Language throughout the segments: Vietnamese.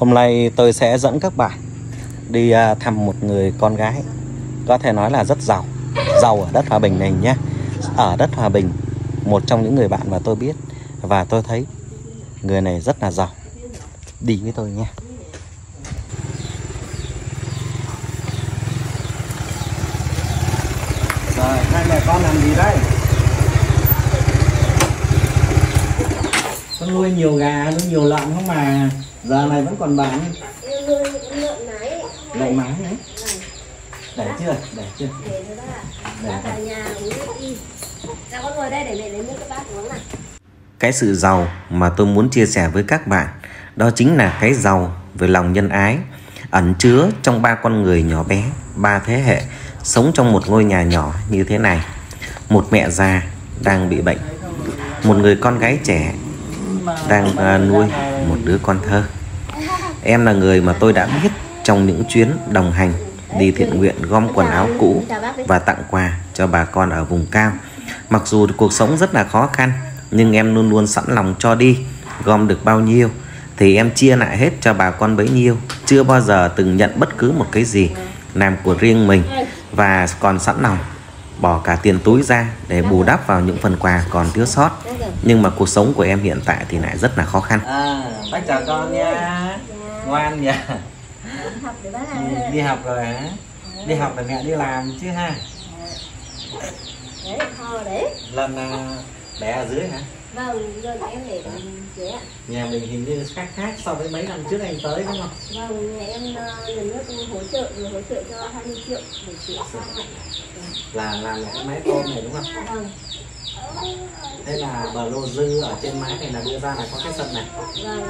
Hôm nay tôi sẽ dẫn các bạn đi à, thăm một người con gái. Có thể nói là rất giàu. Giàu ở đất Hòa Bình này nhé. Ở đất Hòa Bình, một trong những người bạn mà tôi biết. Và tôi thấy người này rất là giàu. Đi với tôi nhé. Rồi, hai mẹ con làm gì đây? Con nuôi nhiều gà, nuôi nhiều lợn không mà? Giờ này vẫn còn bán lợn mái đấy. Để chưa? Để chưa? Để cho bác Để bác ở nhà uống đi. Ra con ngồi đây để mẹ lấy nước cho bác uống này cái sự giàu mà tôi muốn chia sẻ với các bạn đó chính là cái giàu về lòng nhân ái ẩn chứa trong ba con người nhỏ bé ba thế hệ sống trong một ngôi nhà nhỏ như thế này. Một mẹ già đang bị bệnh một người con gái trẻ đang à, nuôi một đứa con thơ em là người mà tôi đã biết trong những chuyến đồng hành, đi thiện nguyện, gom quần áo cũ và tặng quà cho bà con ở vùng cao. Mặc dù cuộc sống rất là khó khăn, nhưng em luôn luôn sẵn lòng cho đi, gom được bao nhiêu thì em chia lại hết cho bà con bấy nhiêu. Chưa bao giờ từng nhận bất cứ một cái gì, làm của riêng mình và còn sẵn lòng bỏ cả tiền túi ra để bù đắp vào những phần quà còn thiếu sót. Nhưng mà cuộc sống của em hiện tại thì lại rất là khó khăn. À bác chào con nha ngoan nha học để đi học rồi hả? Đi học là mẹ đi làm chứ ha. Đấy kho đấy lần à, bé ở dưới hả? Vâng rồi em để ạ. Nhà mình hình như khác khác so với mấy năm trước anh tới đúng không? Vâng nhà em nhà nước hỗ trợ rồi hỗ trợ cho 20 triệu để chị sửa mạnh là làm cái máy tôm này đúng không? Vâng. Thế là bờ lô dư ở trên máy này là đưa ra là có cái sân này. Vâng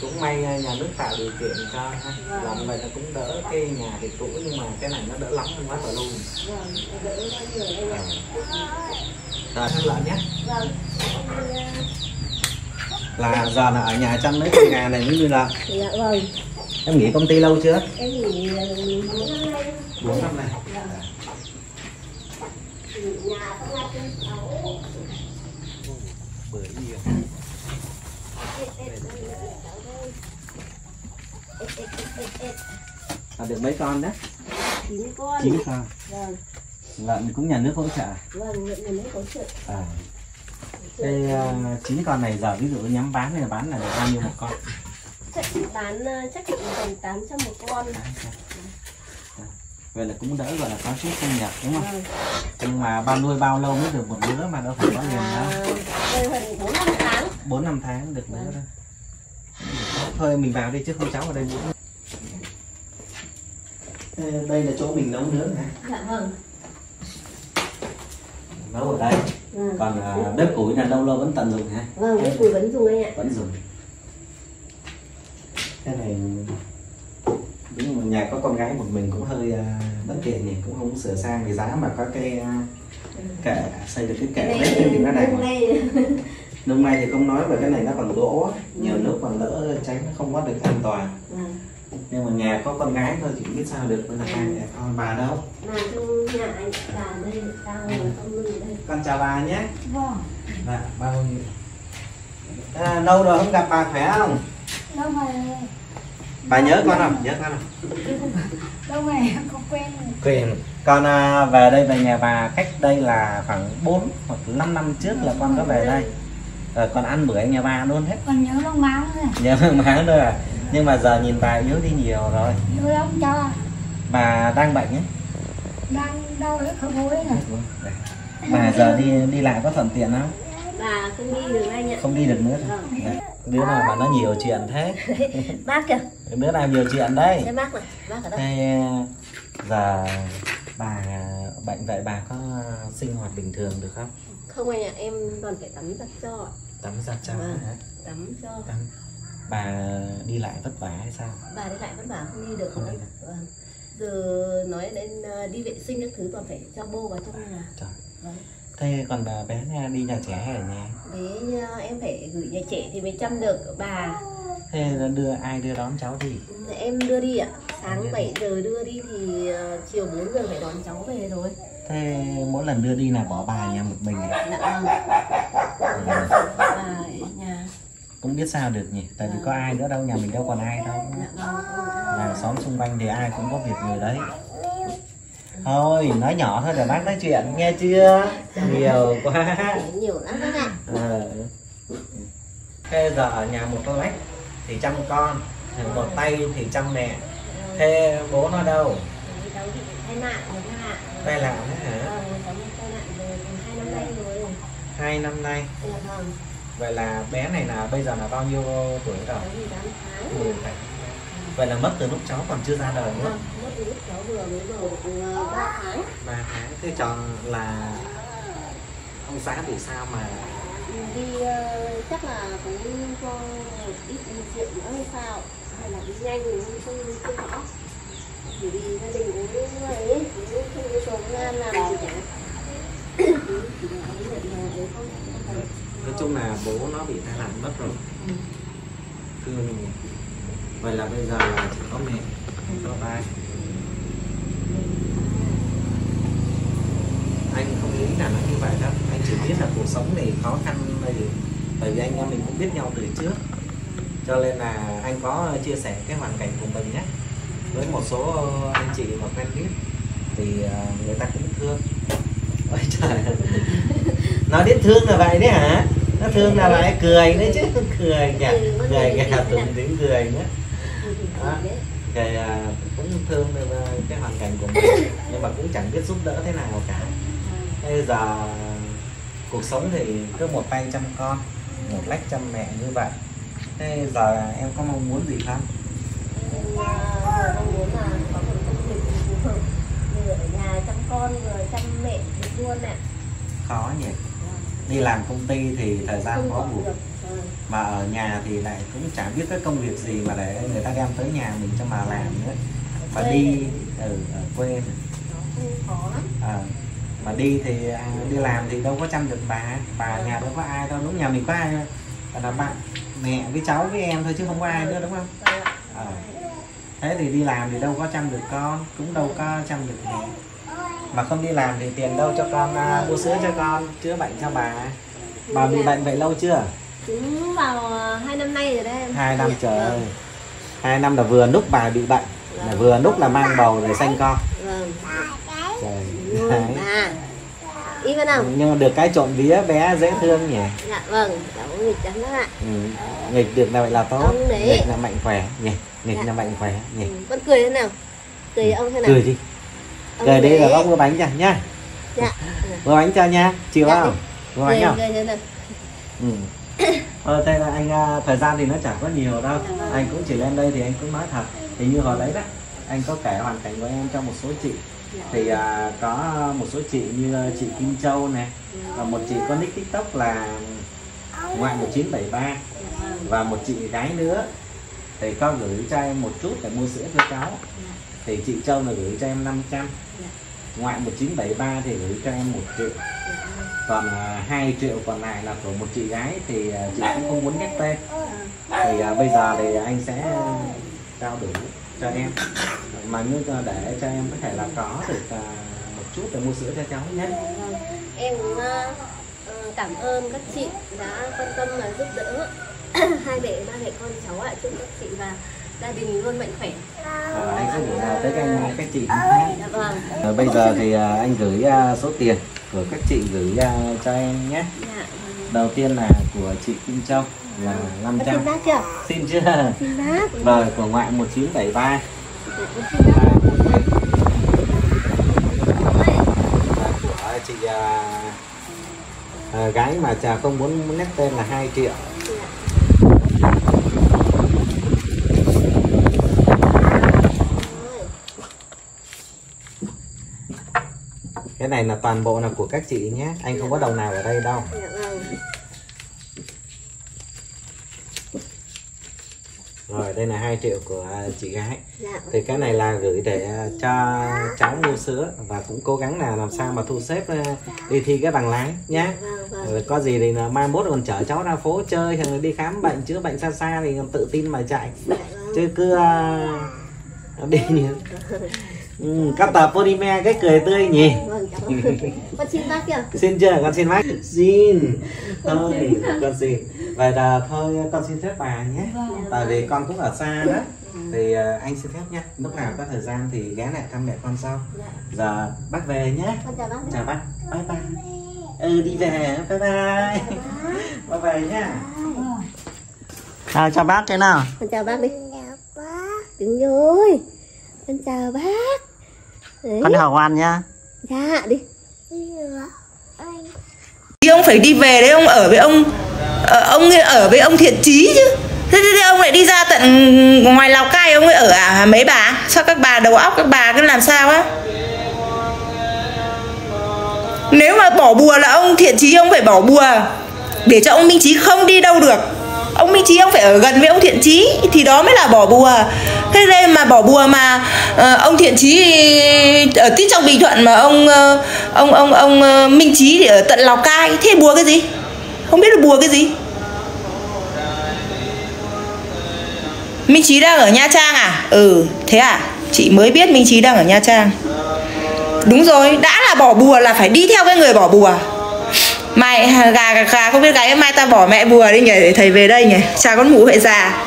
cũng may à, nhà nước tạo điều kiện cho ha. Làm vậy nó cũng đỡ cái nhà thì cũ, nhưng mà cái này nó đỡ lắm không quá bờ luôn. Vâng đỡ bao đây rồi thăm lợn nhé. Vâng là giờ là ở nhà chăm mấy con gà này mới nuôi lợn dạ vâng em nghỉ công ty lâu chưa? Em nghỉ bốn năm nay. bốn năm này không ai chăm cháu bưởi gì là được mấy con đấy? Chín con. Chín con. Vâng. Lợn thì cũng nhà nước hỗ trợ vâng nhận nhà nước hỗ trợ. À. Thế uh, chín con này giờ ví dụ nhắm bán này bán là được bao nhiêu một con? Chắc bán ờ, chắc cũng tầm 800 một con. Vậy là cũng đỡ gọi là có chút thu nhập đúng không? Vâng. Nhưng mà bao nuôi bao lâu mới được một bữa mà đâu phải có liền à, đâu bốn năm tháng. Bốn năm tháng được nữa đâu thôi. Mình vào đi chứ không cháu ở đây nữa đây là chỗ mình nấu nướng hả? Dạ vâng. Nấu ở đây. Vâng còn à, bếp củi là lâu lâu vẫn tận dụng hả? Vâng cái cùi vẫn dùng anh ạ. Vẫn dùng. Cái này đúng mà nhà có con gái một mình cũng hơi à, bất tiện nhỉ. Cũng không sửa sang vì giá mà có cái à, kệ xây được cái kệ bếp ấy thì nó đẹp Năm nay thì không nói về cái này nó còn gỗ nhiều nước còn lỡ tránh nó không có được an toàn. Vâng nhưng mà nhà có con gái thôi thì biết sao được bây giờ hai mẹ con bà đâu? Là trong nhà anh bà đây đang ngồi đây. con chào bà nhé. Vâng. Dạ bao nhiêu à, lâu rồi không gặp bà khỏe không? Đâu mà bà nhớ con không? Nhớ con không? Đâu mà không quen rồi. quyền con à, về đây về nhà bà cách đây là khoảng 4 hoặc 5 năm trước là con có về đây. Rồi con ăn bữa nhà bà luôn hết. Còn nhớ lông máu nữa nhớ má thôi à nhưng mà giờ nhìn bà yếu đi nhiều rồi. Đưa lông cho. Bà đang bệnh ấy. Đang đau ở khớp gối rồi bà giờ đi đi lại có thuận tiện không? Bà không đi được anh ạ. Không đi được nữa. Rồi. vâng. Dạ. đứa nào mà nó nhiều chuyện thế? Bác kìa. Đứa nào nhiều chuyện đấy đây bác này. Bác ở đây. Thế giờ bà bệnh vậy bà có sinh hoạt bình thường được không? Không anh ạ em còn phải tắm giặt cho ạ. tắm giặt cho Vâng. hả? Tắm cho. Tắm bà đi lại vất vả hay sao? Bà đi lại vất vả không đi được. Không đi được. vâng. giờ nói đến ờ, đi vệ sinh các thứ còn phải cho bô vào trong nhà. Trời. Vâng. thế còn bà bé nhà đi nhà trẻ hay ở nhà? Thế ờ, em phải gửi nhà trẻ thì mới chăm được. Bà thế là đưa ai đưa đón cháu đi? Thì em đưa đi ạ. Sáng đưa 7 giờ đưa đi thì ờ, chiều 4 giờ phải đón cháu về rồi. Thế mỗi lần đưa đi là bỏ bà nhà một mình à? dạ vâng bà ở nhà cũng biết sao được nhỉ? Tại vì có ai nữa đâu nhà mình đâu còn ai đâu. Làng xóm xung quanh thì ai cũng có việc người đấy. Thôi nói nhỏ thôi để bác nói chuyện nghe chưa? Nhiều quá. Nhiều lắm bác ạ Ờ. thế giờ ở nhà một con lách thì chăm con một tay thì chăm mẹ. Thế bố nó đâu? Tai nạn hả? Ờ, hai năm nay vậy là bé này là bây giờ là bao nhiêu tuổi rồi? Cháu bị tám tháng Mười bảy. vậy là mất từ lúc cháu còn chưa ra đời nữa vâng mất từ lúc cháu vừa mới bầu ờ, ba tháng. Ba tháng. Thế chọn là ông xã vì sao mà đi ờ, chắc là cũng cho một ít rượu nữa hay sao? Hay là đi nhanh thì không không rõ. Chỉ vì gia đình cũng ấy cũng không cầu công an làm gì cả nói chung là bố nó bị tai nạn mất rồi. Thương nhỉ vậy là bây giờ là chỉ có mẹ có ba. Anh không nghĩ là nó như vậy đâu. Anh chỉ biết là cuộc sống này khó khăn bởi vì bởi vì anh em mình cũng biết nhau từ trước. Cho nên là anh có chia sẻ cái hoàn cảnh của mình nhé. Với một số anh chị mà quen biết thì à, người ta cũng thương. Ôi trời. Nói đến thương là vậy đấy hả? Nó thương là vậy cười đấy chứ cười kìa. Cười kìa tụng đến cười nữa. Đó. thì à, cũng thương à, cái hoàn cảnh của mình. Nhưng mà cũng chẳng biết giúp đỡ thế nào cả. Bây giờ cuộc sống thì cứ một tay chăm con một lách chăm mẹ như vậy. Thế giờ em có mong muốn gì không? Em, ờ, mong muốn là có một công việc phù hợp vừa ở nhà chăm con vừa chăm mẹ được luôn ạ khó nhỉ đi làm công ty thì thời gian có buộc Vâng. mà ở nhà thì lại cũng chẳng biết cái công việc gì mà để người ta đem tới nhà mình cho mà làm nữa. Mà đi ở, ở quê à, mà đi thì à, đi làm thì đâu có chăm được bà. Bà nhà đâu có ai đâu đúng nhà mình có ai là bạn mẹ với cháu với em thôi chứ không có ai nữa đúng không? À, thế thì đi làm thì đâu có chăm được con cũng đâu có chăm được mẹ mà không đi làm thì tiền đâu cho con à, mua sữa cho con chữa bệnh cho bà. Bà bị bệnh vậy lâu chưa? Cũng vào ờ, hai năm nay rồi đấy. Em hai năm Dạ, trời. Ơi vâng. hai năm là vừa lúc bà bị bệnh là vừa lúc là mang bầu rồi sanh con. Vâng. Trời. Luôn. đấy. à. Ý nhưng mà được cái trộn vía bé dễ thương nhỉ? Dạ vâng. Cháu nghịch lắm đó ạ. Ừ. nghịch được là vậy là tốt. Nghịch là mạnh khỏe nhỉ? Nghịch Dạ. là mạnh khỏe nhỉ? Ừ. con cười thế nào? Cười với ông thế nào? Cười đi Ông cười đi đấy. rồi bác mua bánh cho nha dạ mua bánh cho nha chịu Dạ, không mua bánh cười không thế nào ừ. ờ thế là anh à, thời gian thì nó chẳng có nhiều đâu Dạ anh cũng chỉ lên đây thì anh cũng nói thật thì như hồi đấy đó anh có kể hoàn cảnh của em cho một số chị Dạ. thì à, có một số chị như chị Kim Châu này và một chị có nick tiktok là ngoại 1973 Dạ vâng. và một chị gái nữa thì có gửi cho em một chút để mua sữa cho cháu Dạ. Thì chị Châu là gửi cho em 500 Dạ. ngoại 1973 thì gửi cho em 1 triệu Dạ vâng. còn à, 2 triệu còn lại là của một chị gái thì à, chị cũng không muốn nhắc tên Vâng. thì à, bây giờ thì anh sẽ trao đủ cho em mà như cho- để cho em có thể là có được à, một chút để mua sữa cho cháu nhé Vâng. em cũng ờ, ờ, cảm ơn các chị đã quan tâm và giúp đỡ hai mẹ ba mẹ con cháu ạ chúc các chị và gia đình luôn mạnh khỏe. À, anh sẽ gửi tới các anh các chị nhé dạ vâng. À, bây giờ thì à, anh gửi à, số tiền của các chị gửi à, cho em nhé. Dạ vâng. đầu tiên là của chị Kim Châu là Con 500 xin bác chưa? Xin chưa? Xin bác rồi của ngoại 1973 Dạ, chị à, à, gái mà chả không muốn muốn nhắc tên là 2 triệu Dạ. cái này là toàn bộ là của các chị nhé anh không có đồng nào ở đây đâu rồi đây là 2 triệu của chị gái Dạ. thì cái này là gửi để à, cho cháu mua sữa và cũng cố gắng là làm sao mà thu xếp à, đi thi cái bằng lái nhé Vâng vâng. rồi có gì thì là mai mốt còn chở cháu ra phố chơi hay đi khám bệnh chữa bệnh xa xa thì còn tự tin mà chạy Dạ vâng. chứ cứ uh, đi ừ, các tập polymer cái cười tươi nhỉ? Vâng con xin bác kìa xin chưa? Con xin bác. Xin. Thôi con xin. Vậy là thôi con xin phép bà nhé. Vâng. tại vì con cũng ở xa đó. Thì ờ, anh xin phép nhé. Lúc nào có thời gian thì ghé lại thăm mẹ con sau. Dạ. giờ bác về nhé. Con chào bác chào bác. Bye bye. Ừ đi về. Bye bye. Bye bye nhá. Vâng. à, chào bác thế nào? Con chào bác đi. Đúng rồi con chào bác đấy con hào ngoan nhá dạ đi. Thì ông phải đi về đấy ông ở với ông ờ, ông ở với ông thiện trí chứ. Thế, thế, thế ông lại đi ra tận ngoài lào cai ông ấy ở à mấy bà? Sao các bà đầu óc các bà cứ làm sao á? Nếu mà bỏ bùa là ông thiện trí ông phải bỏ bùa. Để cho ông minh trí không đi đâu được ông minh trí ông phải ở gần với ông thiện trí thì đó mới là bỏ bùa. Thế đây mà bỏ bùa mà uh, ông thiện trí ở tít trong bình thuận mà ông uh, ông ông ông uh, minh trí thì ở tận lào cai. Thế bùa cái gì? Không biết là bùa cái gì? Minh trí đang ở nha trang à? Ừ thế à? Chị mới biết minh trí đang ở nha trang. Đúng rồi đã là bỏ bùa là phải đi theo cái người bỏ bùa mai gà gà, gà không biết gáy mai ta bỏ mẹ bùa đi nhỉ để thầy về đây nhỉ. Cha con mụ hệ già.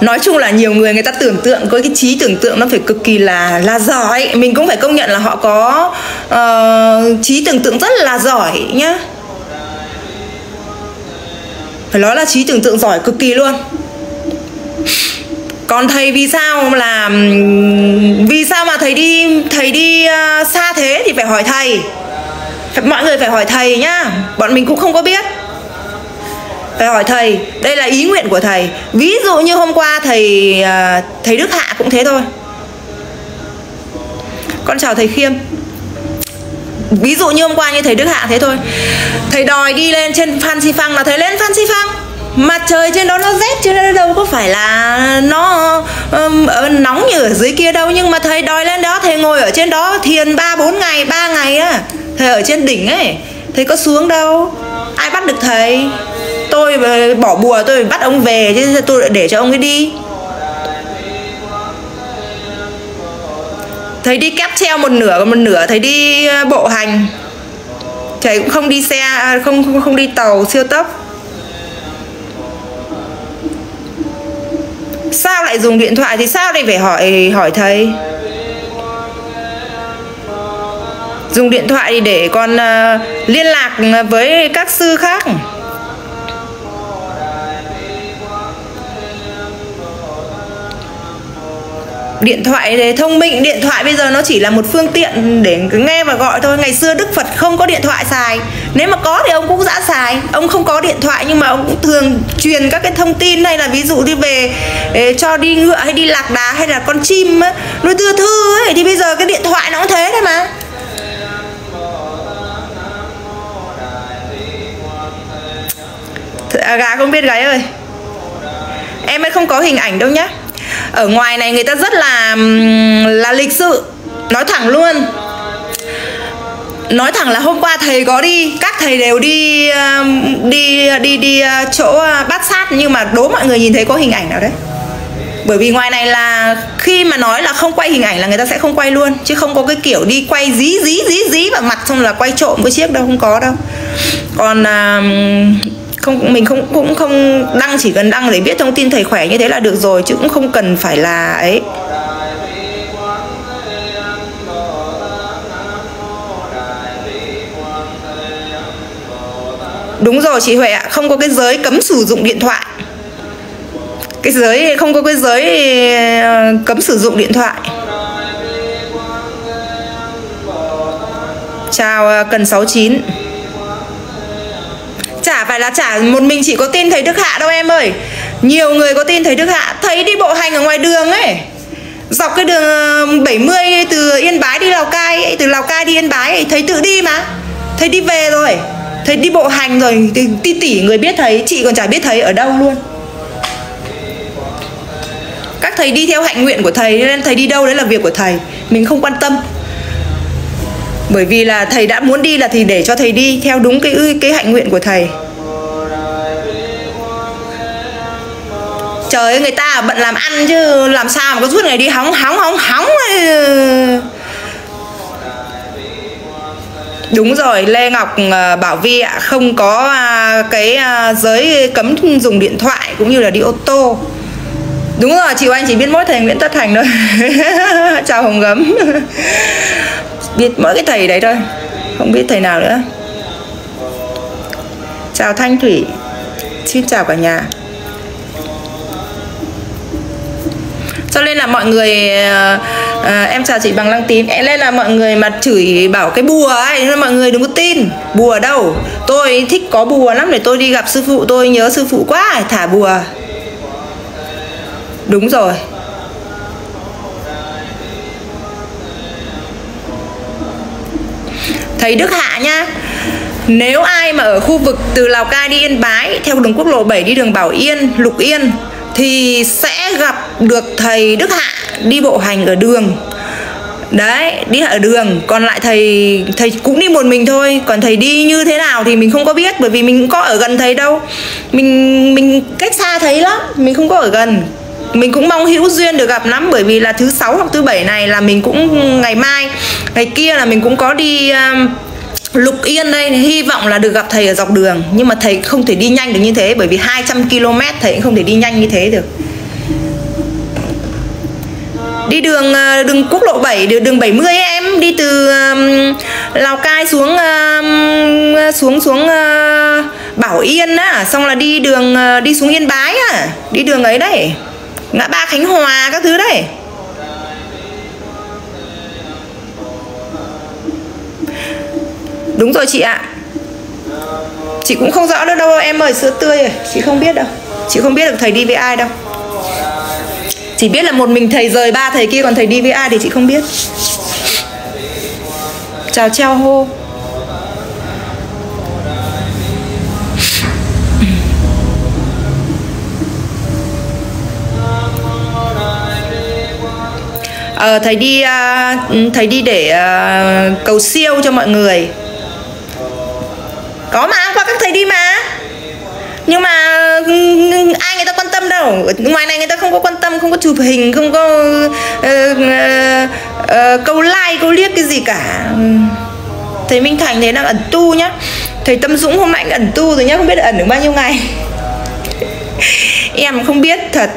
Nói chung là nhiều người người ta tưởng tượng có cái trí tưởng tượng nó phải cực kỳ là là giỏi. Mình cũng phải công nhận là họ có uh, trí tưởng tượng rất là giỏi nhá. Phải nói là trí tưởng tượng giỏi cực kỳ luôn còn thầy vì sao là vì sao mà thầy đi thầy đi uh, xa thế thì phải hỏi thầy. Phải, mọi người phải hỏi thầy nhá. Bọn mình cũng không có biết. Phải hỏi thầy. Đây là ý nguyện của thầy. Ví dụ như hôm qua thầy uh, thầy đức hạ cũng thế thôi. Con chào thầy khiêm. Ví dụ như hôm qua như thầy đức hạ thế thôi. Thầy đòi đi lên trên phan xi phăng là thầy lên phan xi phăng mặt trời trên đó nó rét chứ nó đâu có phải là ở nóng như ở dưới kia đâu nhưng mà thầy đòi lên đó thầy ngồi ở trên đó thiền ba bốn ngày ba ngày á. Thầy ở trên đỉnh ấy thầy có xuống đâu? Ai bắt được thầy? Tôi bỏ bùa tôi bắt ông về chứ tôi để cho ông ấy đi. Thầy đi kép treo một nửa còn một nửa thầy đi ờ, bộ hành. Thầy cũng không đi xe à, không không, không đi tàu siêu tốc. Sao lại dùng điện thoại thì sao lại phải hỏi hỏi thầy? Dùng điện thoại để còn à, liên lạc với các sư khác. Điện thoại để thông minh điện thoại bây giờ nó chỉ là một phương tiện để nghe và gọi thôi. Ngày xưa đức phật không có điện thoại xài. Nếu mà có thì ông cũng đã xài. Ông không có điện thoại nhưng mà ông cũng thường truyền các cái thông tin hay là ví dụ đi về cho đi ngựa hay đi lạc đà hay là con chim á, nuôi đưa thư ấy thì bây giờ cái điện thoại nó cũng thế thôi mà. À, gà không biết gái ơi. Em ấy không có hình ảnh đâu nhá ở ngoài này người ta rất là là lịch sự. Nói thẳng luôn. Nói thẳng là hôm qua thầy có đi các thầy đều đi đi đi đi ờ, chỗ ờ, bát sát nhưng mà đố mọi người nhìn thấy có hình ảnh nào đấy? Bởi vì ngoài này là khi mà nói là không quay hình ảnh là người ta sẽ không quay luôn chứ không có cái kiểu đi quay dí dí dí dí vào mặt xong là quay trộm cái chiếc đâu không có đâu. Còn uh, không, mình không, cũng không đăng, chỉ cần đăng để biết thông tin thầy khỏe như thế là được rồi, chứ cũng không cần phải là ấy. Đúng rồi, chị Huệ ạ, không có cái giới cấm sử dụng điện thoại. Cái giới, không có cái giới ờ, cấm sử dụng điện thoại. Chào ờ, cần 69 chín phải là chả một mình chỉ có tin thầy Đức Hạ đâu em ơi. Nhiều người có tin thầy Đức Hạ. Thấy đi bộ hành ở ngoài đường ấy. Dọc cái đường ờ, 70 từ Yên Bái đi Lào Cai ấy, từ Lào Cai đi Yên Bái ấy, thấy tự đi mà. Thầy đi về rồi. Thầy đi bộ hành rồi. Thì tỷ tỷ người biết thấy chị còn chả biết thấy ở đâu luôn. Các thầy đi theo hạnh nguyện của thầy nên thầy đi đâu đấy là việc của thầy. Mình không quan tâm. Bởi vì là thầy đã muốn đi là thì để cho thầy đi theo đúng cái cái hạnh nguyện của thầy. Trời ơi người ta bận làm ăn chứ làm sao mà có suốt ngày đi hóng hóng hóng hóng Đúng rồi, Lê Ngọc ờ, bảo Vi ạ, không có à, cái à, giới cấm dùng điện thoại cũng như là đi ô tô. Đúng rồi, chị Anh chỉ biết mỗi thầy Nguyễn Tất Thành thôi. Chào Hồng Gấm. biết mỗi cái thầy đấy thôi, không biết thầy nào nữa. Chào Thanh Thủy. Xin chào cả nhà. Cho nên là mọi người uh, em chào chị bằng lăng tím em nên là mọi người mà chửi bảo cái bùa ấy nên mọi người đừng có tin. Bùa đâu? Tôi thích có bùa lắm để tôi đi gặp sư phụ tôi nhớ sư phụ quá thả bùa. Đúng rồi. Thấy Đức Hạ nhá nếu ai mà ở khu vực từ Lào Cai đi Yên Bái theo đường quốc lộ 7 đi đường Bảo Yên, Lục Yên thì sẽ gặp được thầy Đức Hạ đi bộ hành ở đường. Đấy đi ở đường. Còn lại thầy thầy cũng đi một mình thôi. Còn thầy đi như thế nào thì mình không có biết bởi vì mình cũng có ở gần thầy đâu. Mình mình cách xa thầy lắm mình không có ở gần. Mình cũng mong hữu duyên được gặp lắm bởi vì là thứ sáu hoặc thứ bảy này là mình cũng ngày mai ngày kia là mình cũng có đi um, Lục Yên đây hy vọng là được gặp thầy ở dọc đường. Nhưng mà thầy không thể đi nhanh được như thế bởi vì 200 km thầy cũng không thể đi nhanh như thế được. Đi đường ờ, đường quốc lộ 7 đường đường 70 ấy, em đi từ um, Lào Cai xuống um, xuống xuống uh, Bảo Yên á. Xong là đi đường uh, đi xuống Yên Bái á. Đi đường ấy đấy. Ngã ba Khánh Hòa các thứ đấy. Đúng rồi chị ạ. Chị cũng không rõ nữa đâu em ơi sữa tươi rồi Chị không biết đâu. Chị không biết được thầy đi với ai đâu. Chỉ biết là một mình thầy rời ba thầy kia Còn thầy đi với ai thì chị không biết. Chào treo hô Ờ, thầy đi uh, thầy đi để uh, cầu siêu cho mọi người có mà qua các thầy đi mà. Nhưng mà ai người ta quan tâm đâu. Ngoài này người ta không có quan tâm không có chụp hình không có uh, uh, uh, câu like câu liếc cái gì cả. Thầy minh thành thế đang ẩn tu nhá. Thầy tâm dũng hôm nay ẩn tu rồi nhá không biết ẩn được bao nhiêu ngày. Em không biết thật.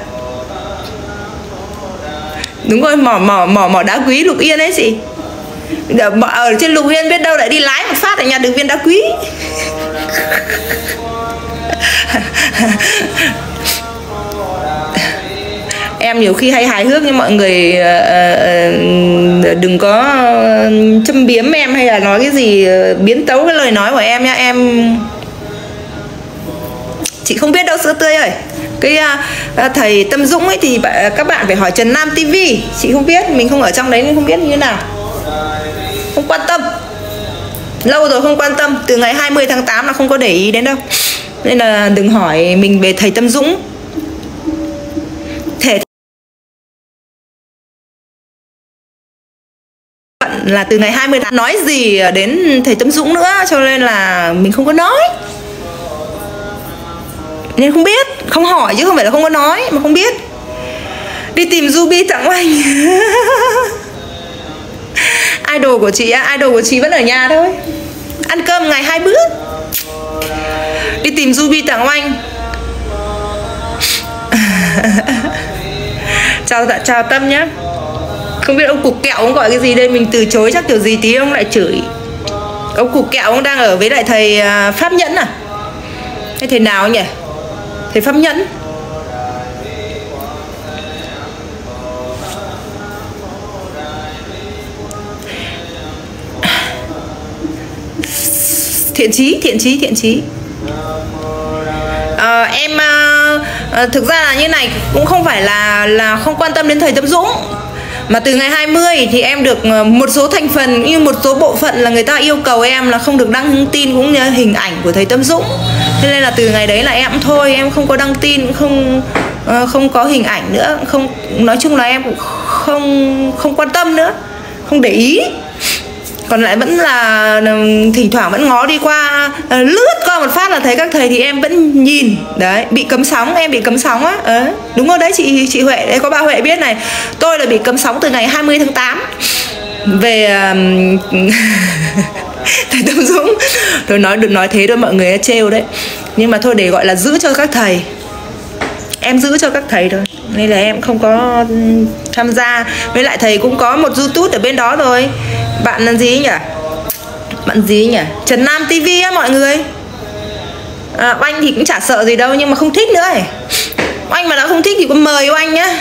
Đúng rồi mỏ mỏ mỏ mỏ đá quý lục yên đấy chị. Dạ, ở trên lục yên biết đâu lại đi lái một phát ở nhà đường viên đá quý. Em nhiều khi hay hài hước nhưng mọi người ờ, ờ, đừng có châm biếm em hay là nói cái gì ờ, biến tấu cái lời nói của em nhá. Em chị không biết đâu sữa tươi ơi. Cái uh, thầy tâm dũng ấy thì các bạn phải hỏi trần nam tv chị không biết mình không ở trong đấy nên không biết như thế nào không quan tâm. Lâu rồi không quan tâm, từ ngày 20 tháng 8 là không có để ý đến đâu. Nên là đừng hỏi mình về thầy Tâm Dũng. Thể là từ ngày 20 tháng nói gì đến thầy Tâm Dũng nữa, cho nên là mình không có nói. Nên không biết, không hỏi chứ không phải là không có nói, mà không biết. Đi tìm Ruby tặng anh idol của chị á, idol của chị vẫn ở nhà thôi. Ăn cơm ngày hai bữa. Đi tìm Ruby tặng oanh. Chào chào tâm nhá. Không biết ông cục kẹo ông gọi cái gì đây, mình từ chối chắc kiểu gì tí ông lại chửi. Ông cục kẹo ông đang ở với lại thầy à, pháp nhẫn à? Hay thầy nào nhỉ? Thầy pháp nhẫn. Thiện trí thiện trí thiện trí. À, em à, thực ra là như này cũng không phải là là không quan tâm đến thầy Tâm Dũng. Mà từ ngày 20 thì em được một số thành phần như một số bộ phận là người ta yêu cầu em là không được đăng tin cũng như hình ảnh của thầy Tâm Dũng. Thế nên là từ ngày đấy là em thôi em không có đăng tin không không có hình ảnh nữa. Không nói chung là em cũng không không quan tâm nữa không để ý còn lại vẫn là thỉnh thoảng vẫn ngó đi qua ờ, lướt qua một phát là thấy các thầy thì em vẫn nhìn. Đấy bị cấm sóng em bị cấm sóng á. Ờ, đúng rồi đấy chị chị Huệ đấy có bà Huệ biết này. Tôi là bị cấm sóng từ ngày 20 tháng 8 về thầy Tâm Dũng. Tôi nói được nói thế thôi mọi người trêu đấy. Nhưng mà thôi để gọi là giữ cho các thầy. Em giữ cho các thầy thôi nên là em không có ừ, tham gia. Với lại thầy cũng có một youtube ở bên đó rồi. Bạn là gì nhỉ? Bạn gì nhỉ? Trần nam tv á mọi người. À, oanh thì cũng chả sợ gì đâu nhưng mà không thích nữa ấy. oanh mà đã không thích thì có mời oanh nhá.